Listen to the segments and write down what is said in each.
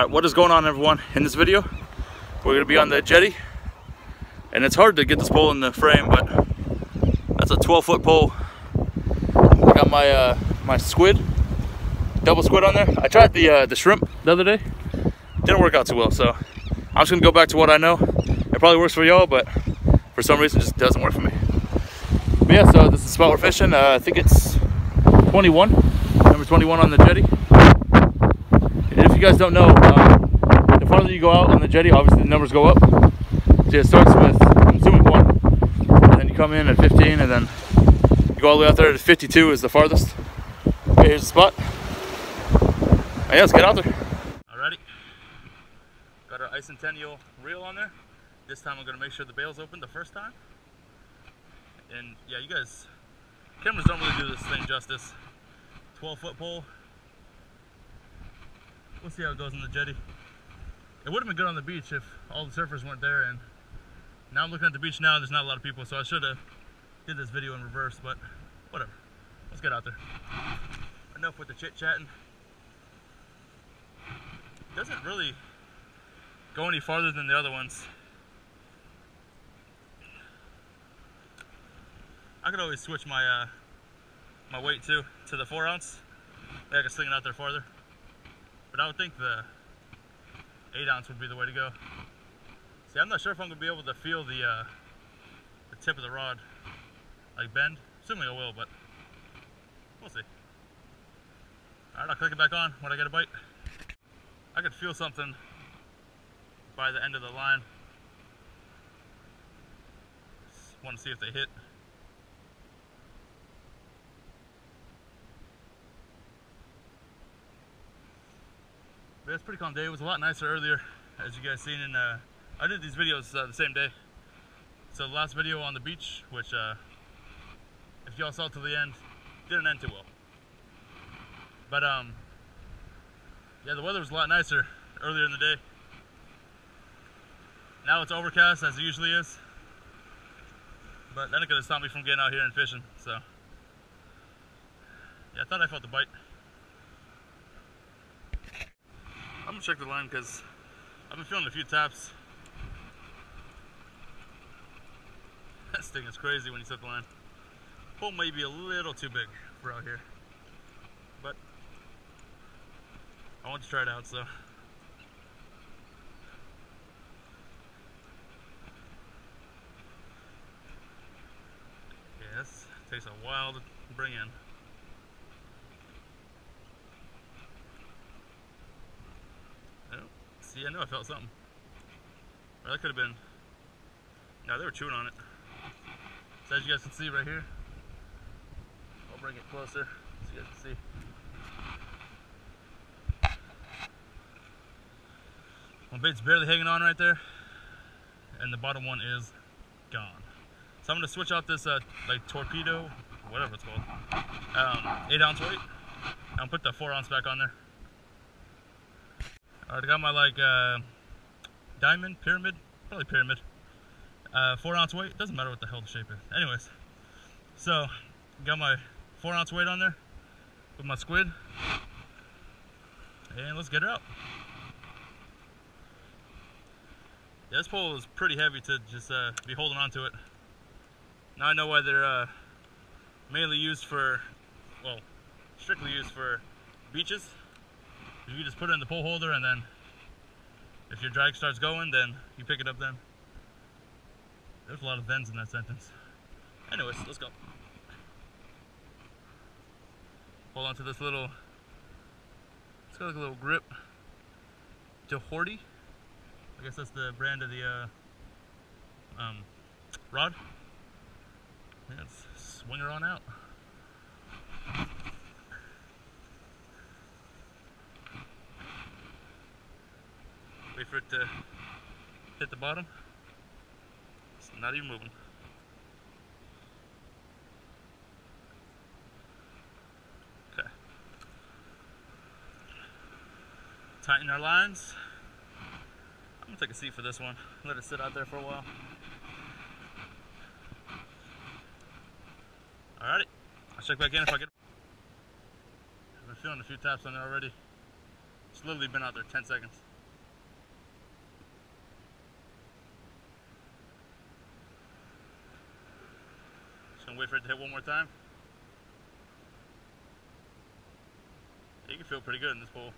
Alright, what is going on everyone? In this video, we're to be on the jetty. And it's hard to get this pole in the frame, but that's a 12 foot pole. I got my uh, my squid, double squid on there. I tried the uh, the shrimp the other day. Didn't work out too well, so I'm just to go back to what I know. It probably works for y'all, but for some reason just doesn't work for me. But yeah, so this is the spot we're fishing. Uh, I think it's 21, number 21 on the jetty you guys don't know, um, the farther you go out on the jetty, obviously the numbers go up. So it starts with, I'm assuming one, and then you come in at 15, and then you go all the way out there to 52 is the farthest. Okay, here's the spot. And yeah, let's get out there. Alrighty, got our Icentennial reel on there. This time I'm gonna make sure the bail's open the first time. And yeah, you guys, cameras don't really do this thing justice. 12 foot pole, we'll see how it goes in the jetty. It would have been good on the beach if all the surfers weren't there and now I'm looking at the beach now there's not a lot of people so I should have did this video in reverse but whatever. Let's get out there. Enough with the chit chatting. Doesn't really go any farther than the other ones. I could always switch my uh, my weight too to the four ounce. I can sling it out there farther. But I would think the 8 ounce would be the way to go. See, I'm not sure if I'm going to be able to feel the, uh, the tip of the rod, like bend. Assuming I will, but we'll see. Alright, I'll click it back on when I get a bite. I could feel something by the end of the line. Just want to see if they hit. But it's pretty calm day. It was a lot nicer earlier, as you guys seen And uh, I did these videos uh, the same day. So the last video on the beach, which uh, if y'all saw till the end, didn't end too well. But um, yeah, the weather was a lot nicer earlier in the day. Now it's overcast as it usually is. But that ain't gonna stop me from getting out here and fishing, so. Yeah, I thought I felt the bite. I'm gonna check the line because I've been feeling a few taps. That sting is crazy when you set the line. Pole may be a little too big for out here. But I want to try it out, so. Yes, takes a while to bring in. See, I know I felt something. Or that could have been. No, they were chewing on it. So as you guys can see right here, I'll bring it closer so you guys can see. My bait's barely hanging on right there, and the bottom one is gone. So I'm gonna switch out this uh, like torpedo, whatever it's called, um, eight ounce weight, and put the four ounce back on there. I got my like uh, diamond, pyramid, probably pyramid. Uh, four ounce weight, doesn't matter what the hell the shape is. Anyways, so got my four ounce weight on there with my squid. And let's get her out. Yeah, this pole is pretty heavy to just uh, be holding on to it. Now I know why they're uh, mainly used for, well, strictly used for beaches you just put it in the pole holder and then if your drag starts going, then you pick it up then. There's a lot of thens in that sentence. Anyways, let's go. Hold on to this little, it's got like a little grip. Jahorty. I guess that's the brand of the uh, um, rod. Yeah, let's swing her on out. Wait for it to hit the bottom. It's not even moving. Okay. Tighten our lines. I'm gonna take a seat for this one. Let it sit out there for a while. Alrighty. I'll check back in if I get. I've been feeling a few taps on there already. It's literally been out there 10 seconds. Wait for it to hit one more time. You can feel pretty good in this pool.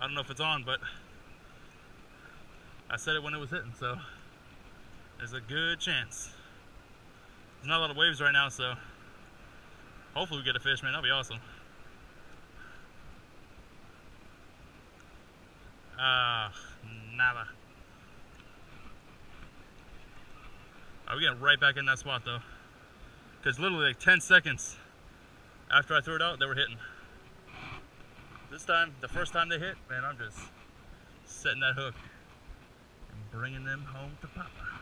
I don't know if it's on, but I said it when it was hitting, so there's a good chance. There's not a lot of waves right now, so hopefully we get a fish, man. That'll be awesome. Ah, uh, nada. Are we getting right back in that spot though? Because literally like 10 seconds after I threw it out, they were hitting. This time, the first time they hit, man, I'm just setting that hook and bringing them home to Papa.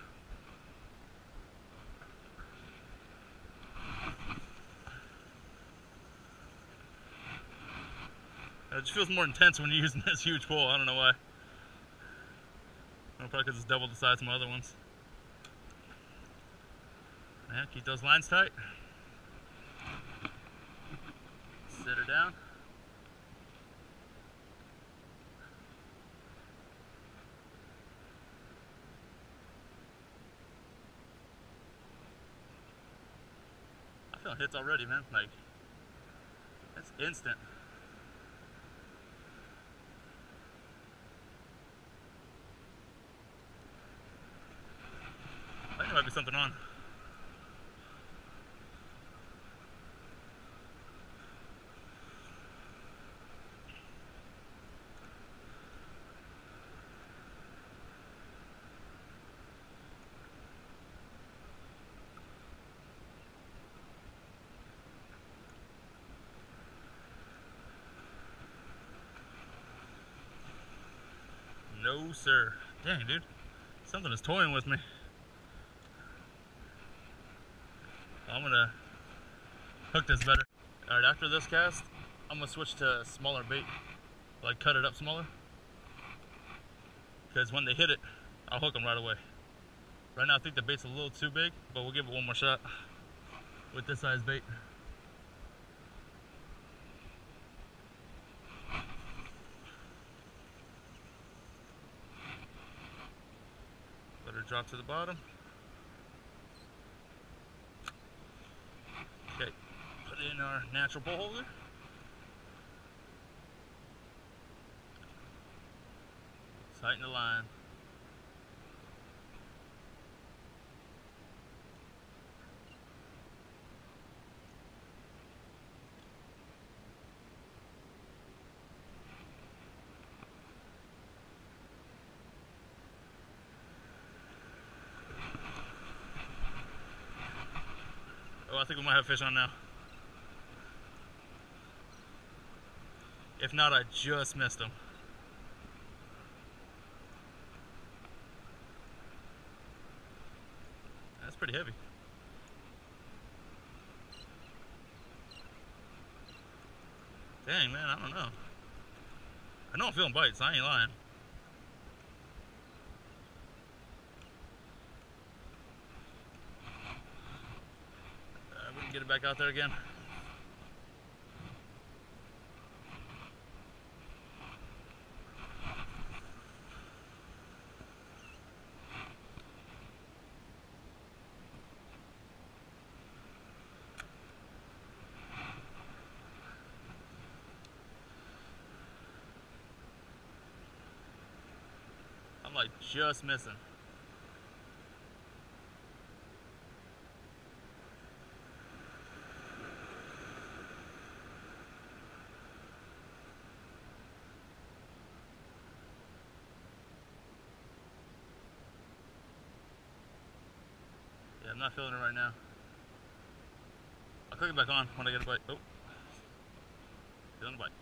It just feels more intense when you're using this huge pole. I don't know why. Probably because it's double the size of my other ones. Yeah, keep those lines tight. Sit her down. feeling hits already, man. Like, it's instant. Something on. No, sir. Dang, dude. Something is toying with me. I'm gonna hook this better. All right, after this cast, I'm gonna switch to smaller bait. Like cut it up smaller. Because when they hit it, I'll hook them right away. Right now I think the bait's a little too big, but we'll give it one more shot with this size bait. Better drop to the bottom. Okay, put in our natural bowl holder. Tighten the line. Oh, I think we might have fish on now. If not, I just missed them. That's pretty heavy. Dang, man, I don't know. I know I'm feeling bites, I ain't lying. Uh, we can get it back out there again. I'm like just missing. Yeah, I'm not feeling it right now. I'll click it back on when I get a bite. Oh, feeling a bite. Keep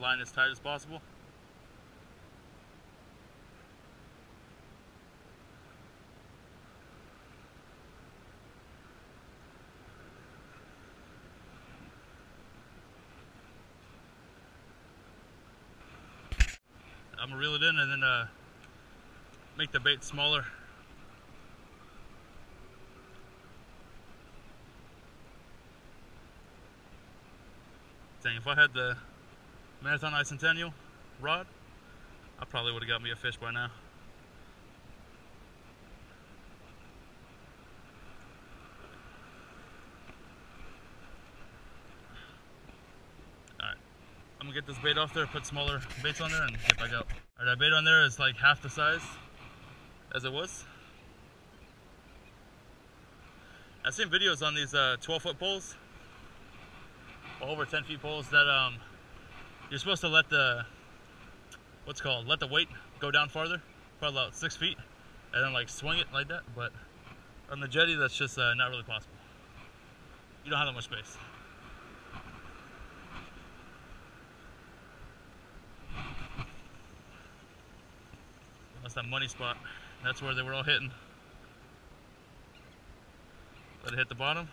line as tight as possible. I'm gonna reel it in and then uh, make the bait smaller. Dang, if I had the Marathon Centennial rod, I probably would have got me a fish by now. Alright, I'm gonna get this bait off there, put smaller baits on there, and get back out. Alright, that bait on there is like half the size as it was. I've seen videos on these uh, 12 foot poles, over 10 feet poles that um, you're supposed to let the what's called let the weight go down farther, probably about six feet, and then like swing it like that. But on the jetty, that's just uh, not really possible. You don't have that much space. That's that money spot. That's where they were all hitting. Let it hit the bottom.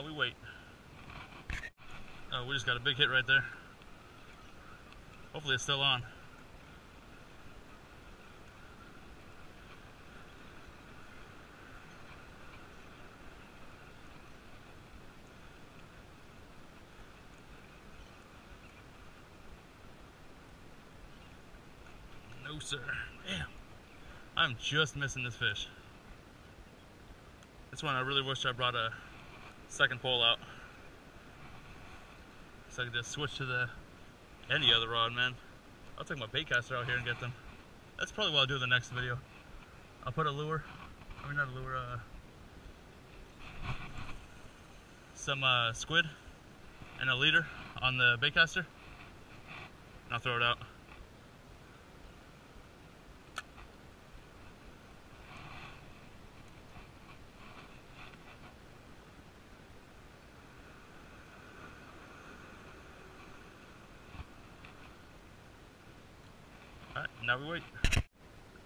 Now we wait. Oh, we just got a big hit right there. Hopefully it's still on. No, sir. Damn. I'm just missing this fish. This one I really wish I brought a second pole out. So I can just switch to the any other rod, man. I'll take my bait caster out here and get them. That's probably what I'll do in the next video. I'll put a lure, I mean not a lure, uh, some uh, squid and a leader on the bait caster. And I'll throw it out. Now we wait.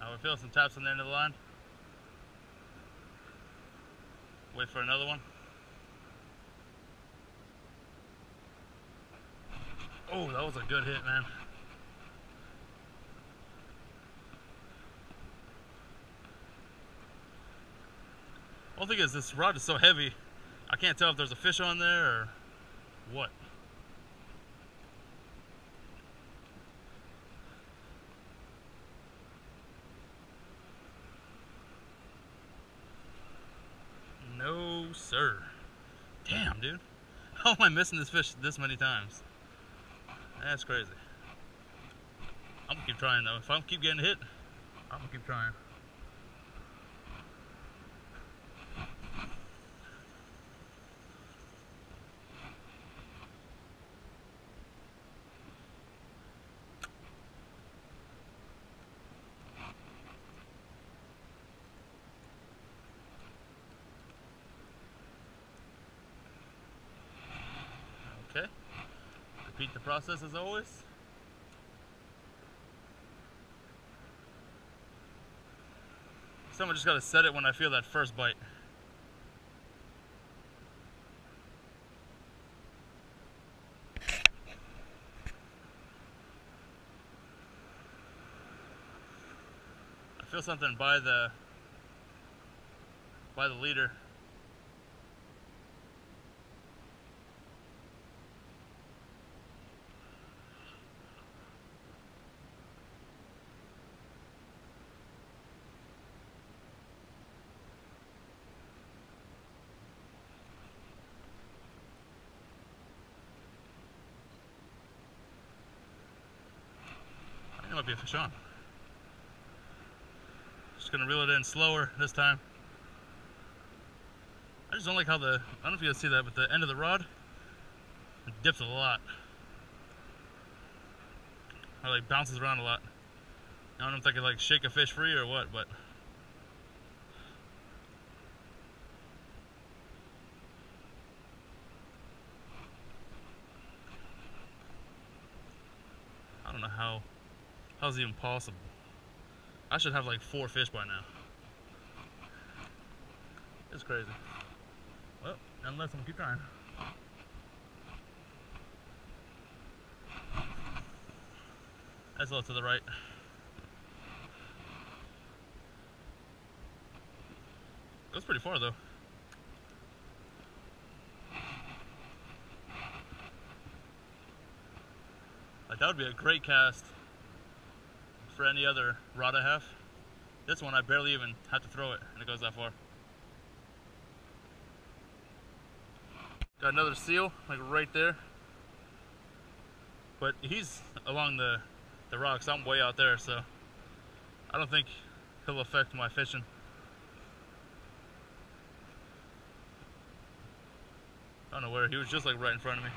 Now we feel some taps on the end of the line. Wait for another one. Oh, that was a good hit, man. One thing is this rod is so heavy, I can't tell if there's a fish on there or what. sir. Damn, dude. How am I missing this fish this many times? That's crazy. I'm gonna keep trying though. If I don't keep getting hit, I'm gonna keep trying. Okay. Repeat the process as always. Someone just got to set it when I feel that first bite. I feel something by the by the leader. Might be a fish on. Just gonna reel it in slower this time. I just don't like how the, I don't know if you guys see that, but the end of the rod, it dips a lot. It like bounces around a lot. I don't know if I could like shake a fish free or what, but I don't know how How's even possible? I should have like four fish by now. It's crazy. Well, unless I'm keep trying. That's a little to the right. That's pretty far though. Like that would be a great cast for any other rod I have. This one I barely even have to throw it and it goes that far. Got another seal, like right there. But he's along the, the rocks. I'm way out there, so I don't think he'll affect my fishing. I don't know where. He was just like right in front of me.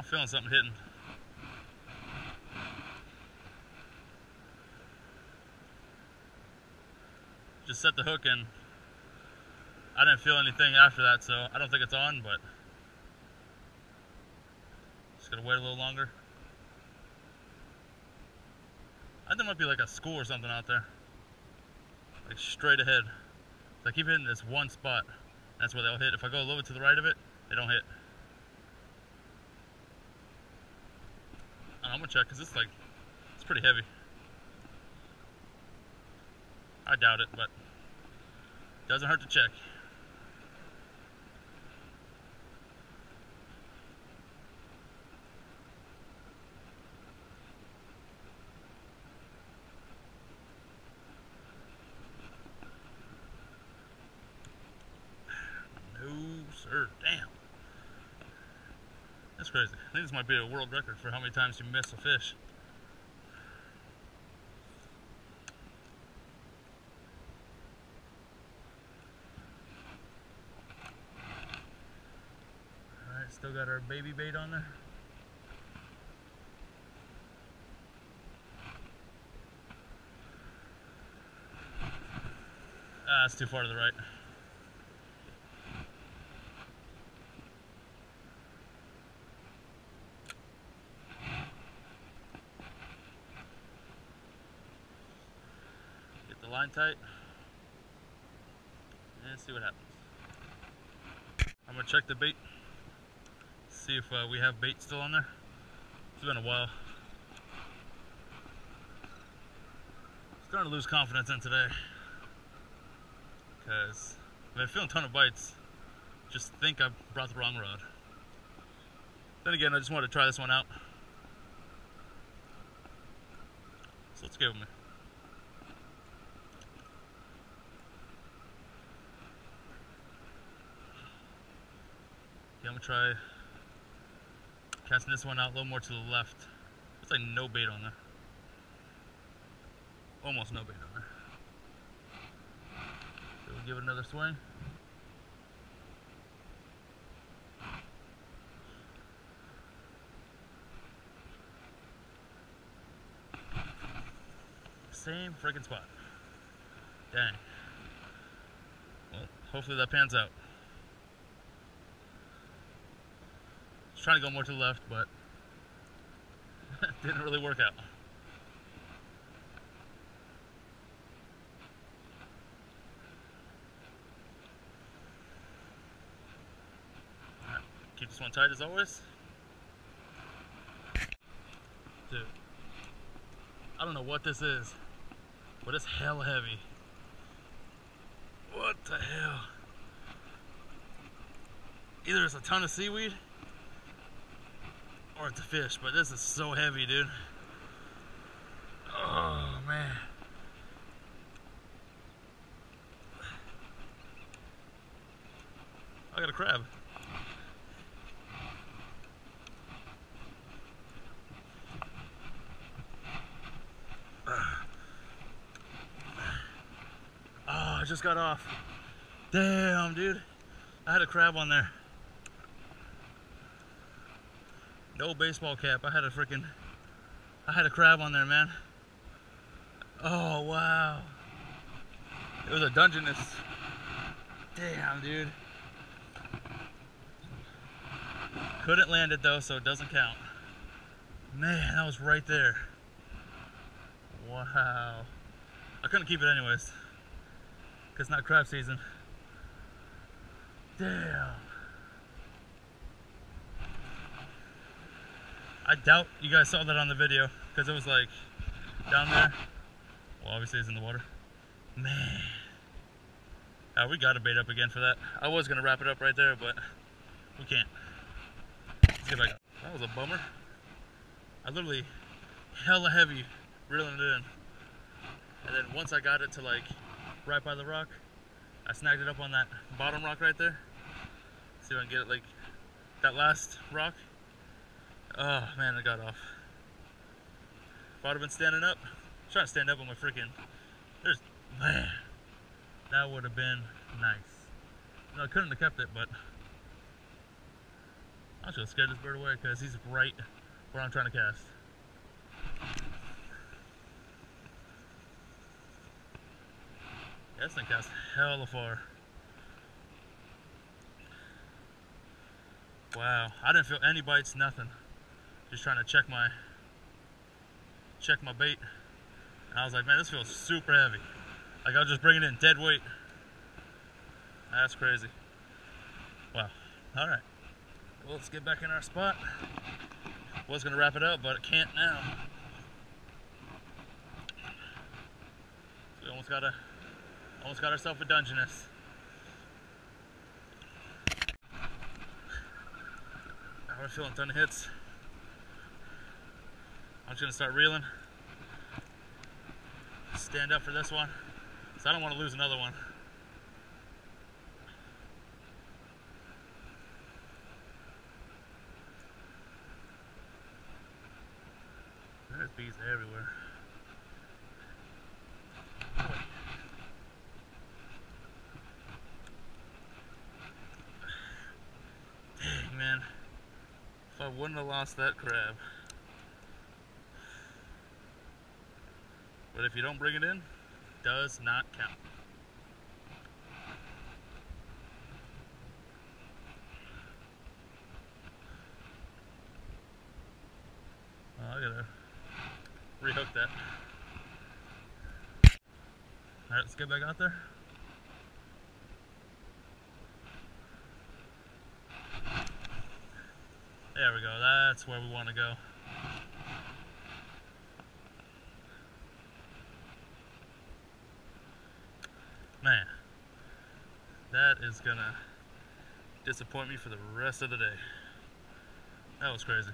I'm feeling something hitting. Just set the hook and I didn't feel anything after that, so I don't think it's on, but just gotta wait a little longer. I think there might be like a school or something out there. Like straight ahead. So I keep hitting this one spot. That's where they'll hit. If I go a little bit to the right of it, they don't hit. I'm gonna check because it's like, it's pretty heavy. I doubt it, but doesn't hurt to check. No, sir. Damn. That's crazy. I think this might be a world record for how many times you miss a fish. Alright, still got our baby bait on there. Ah, it's too far to the right. Get the line tight and see what happens. I'm gonna check the bait, see if uh, we have bait still on there. It's been a while. Starting to lose confidence in today because I've been feeling a ton of bites. Just think I brought the wrong rod. Then again, I just wanted to try this one out. So let's give them Yeah, I'm gonna try casting this one out a little more to the left. Looks like no bait on there. Almost no bait on there. So we'll give it another swing. Same freaking spot. Dang. Well, hopefully that pans out. Was trying to go more to the left, but didn't really work out. Keep this one tight as always. Dude, I don't know what this is, but it's hell heavy. What the hell? Either it's a ton of seaweed or the fish, but this is so heavy, dude. Oh, man. I got a crab. Oh, I just got off. Damn, dude. I had a crab on there. No baseball cap. I had a freaking, I had a crab on there, man. Oh, wow. It was a Dungeness. Damn, dude. Couldn't land it though, so it doesn't count. Man, that was right there. Wow. I couldn't keep it anyways. Cause it's not crab season. Damn. I doubt you guys saw that on the video because it was like down there. Well, obviously it's in the water. Man. Uh, we got to bait up again for that. I was going to wrap it up right there, but we can't. Let's get back. That was a bummer. I literally hella heavy reeling it in. And then once I got it to like right by the rock, I snagged it up on that bottom rock right there. See if I can get it like that last rock. Oh man, I got off. If I'd have been standing up, I'm trying to stand up on my freaking, there's, man, that would have been nice. No, I couldn't have kept it, but I'm just scare this bird away because he's right where I'm trying to cast. Yeah, this thing casts hella far. Wow, I didn't feel any bites, nothing. Just trying to check my check my bait. And I was like, man, this feels super heavy. Like I was just bringing in dead weight. That's crazy. Wow. All right. Well, let's get back in our spot. Was gonna wrap it up, but it can't now. We almost got a, almost got ourselves a Dungeness. Are we feeling? Ton of hits. I'm just gonna start reeling. Stand up for this one. So I don't want to lose another one. There's bees everywhere. Dang man. If I wouldn't have lost that crab. But if you don't bring it in, does not count. Oh, I gotta rehook that. Alright, let's get back out there. There we go, that's where we want to go. man, that is gonna disappoint me for the rest of the day. That was crazy.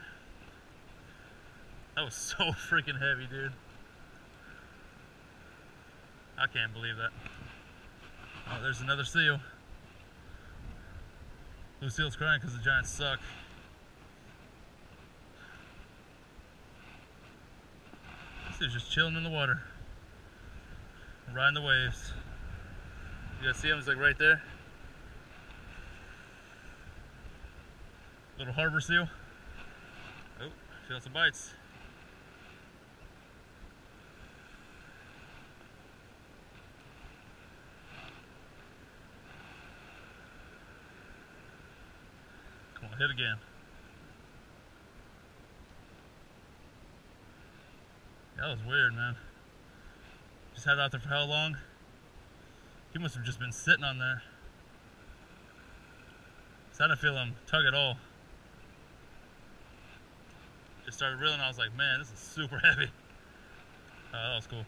That was so freaking heavy, dude. I can't believe that. Oh, there's another seal. Lucille's crying because the giants suck. This is just chilling in the water. Riding the waves. You guys see him? He's like right there. Little harbor seal. Oh, feel some bites. Come on, hit again. That was weird, man. Just had it out there for how long? He must have just been sitting on there. So I didn't feel him tug at all. Just started reeling, I was like, man, this is super heavy. Oh, that was cool.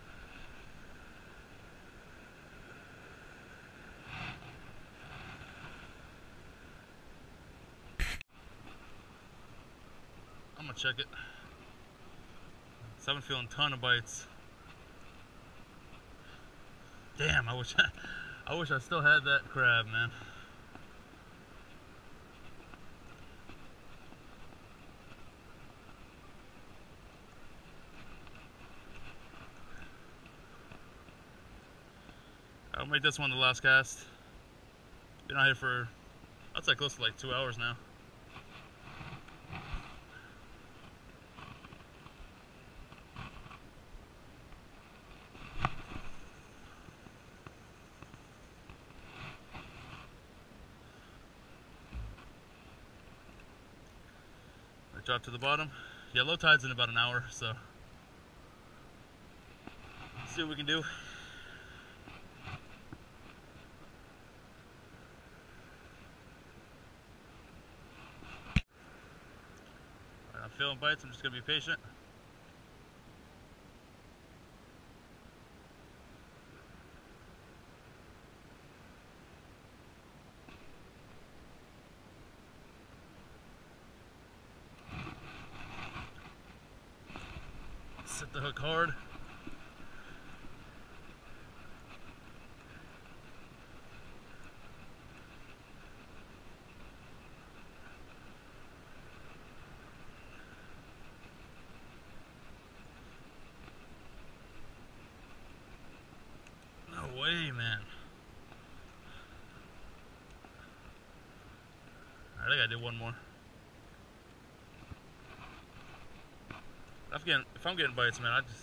I'm gonna check it. So I've been feeling ton of bites. Damn, I wish I, I wish I still had that crab, man. Make this one the last cast. Been out here for, I'd say close to like two hours now. drop to the bottom. Yeah, low tide's in about an hour, so see what we can do. I'm feeling bites, I'm just gonna be patient. Set the hook hard. No way, man. I think I did one more. If I'm getting, if I'm getting bites, man, I just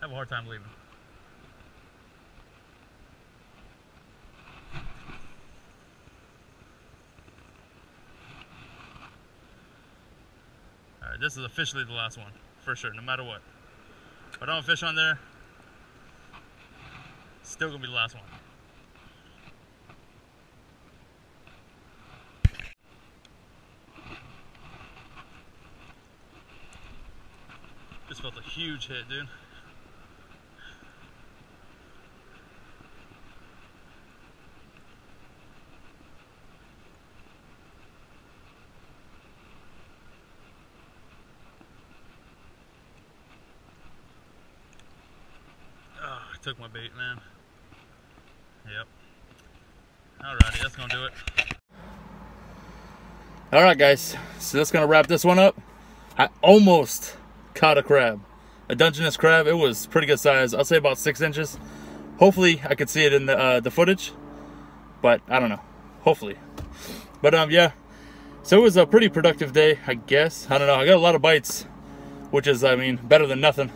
have a hard time leaving. Alright, this is officially the last one, for sure, no matter what. If I don't fish on there, still gonna be the last one. Just felt a huge hit, dude. Oh, I took my bait, man. Yep. Alrighty, that's gonna do it. Alright guys, so that's gonna wrap this one up. I almost caught a crab. A Dungeness crab, it was pretty good size. I'll say about six inches. Hopefully I could see it in the, uh, the footage, but I don't know. Hopefully. But um, yeah, so it was a pretty productive day, I guess. I don't know, I got a lot of bites, which is, I mean, better than nothing.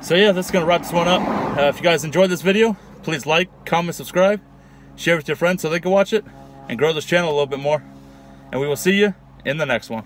So yeah, that's gonna wrap this one up. Uh, if you guys enjoyed this video, please like, comment, subscribe, share with your friends so they can watch it, and grow this channel a little bit more. And we will see you in the next one.